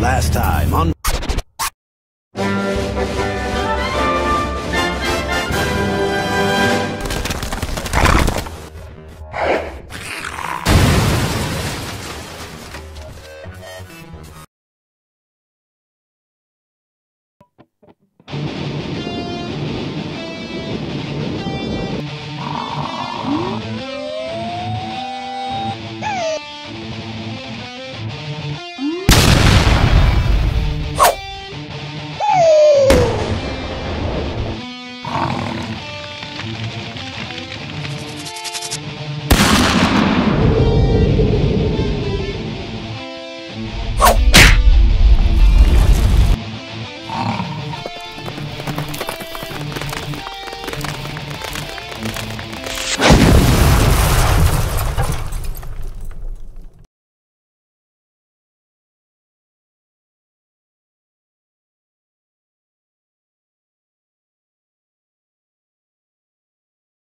Last time on